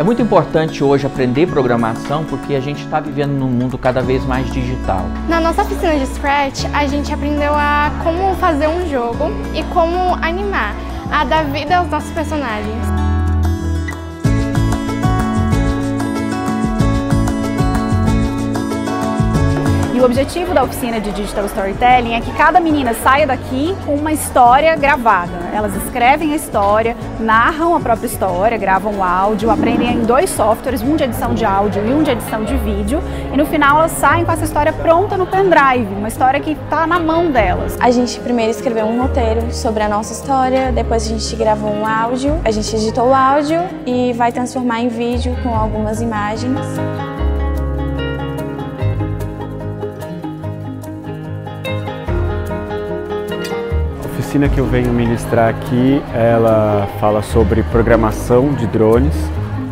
É muito importante hoje aprender programação porque a gente está vivendo num mundo cada vez mais digital. Na nossa oficina de Scratch, a gente aprendeu a como fazer um jogo e como animar, a dar vida aos nossos personagens. O objetivo da oficina de Digital Storytelling é que cada menina saia daqui com uma história gravada. Elas escrevem a história, narram a própria história, gravam o áudio, aprendem em dois softwares, um de edição de áudio e um de edição de vídeo, e no final elas saem com essa história pronta no pendrive, uma história que está na mão delas. A gente primeiro escreveu um roteiro sobre a nossa história, depois a gente gravou um áudio, a gente editou o áudio e vai transformar em vídeo com algumas imagens. Oficina que eu venho ministrar aqui, ela fala sobre programação de drones.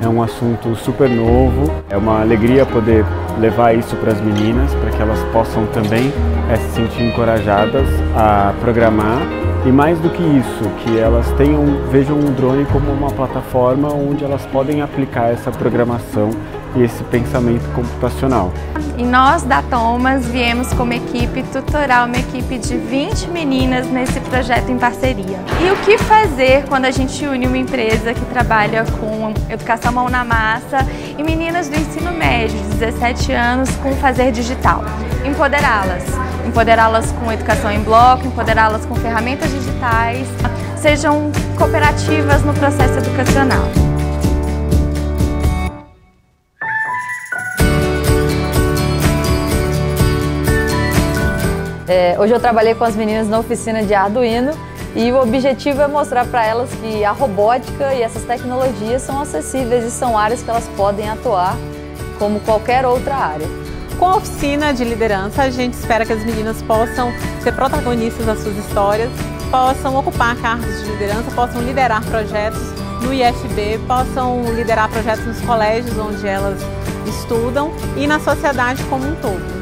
É um assunto super novo, é uma alegria poder levar isso para as meninas, para que elas possam também é, se sentir encorajadas a programar e mais do que isso, que elas tenham, vejam um drone como uma plataforma onde elas podem aplicar essa programação e esse pensamento computacional. E nós da Thomas viemos como equipe tutorar uma equipe de 20 meninas nesse projeto em parceria. E o que fazer quando a gente une uma empresa que trabalha com educação mão na massa e meninas do ensino médio, de 17 anos, com fazer digital? Empoderá-las. Empoderá-las com educação em bloco, empoderá-las com ferramentas digitais, sejam cooperativas no processo educacional. É, hoje eu trabalhei com as meninas na oficina de Arduino e o objetivo é mostrar para elas que a robótica e essas tecnologias são acessíveis e são áreas que elas podem atuar como qualquer outra área. Com a oficina de liderança, a gente espera que as meninas possam ser protagonistas das suas histórias, possam ocupar cargos de liderança, possam liderar projetos no IFB, possam liderar projetos nos colégios onde elas estudam e na sociedade como um todo.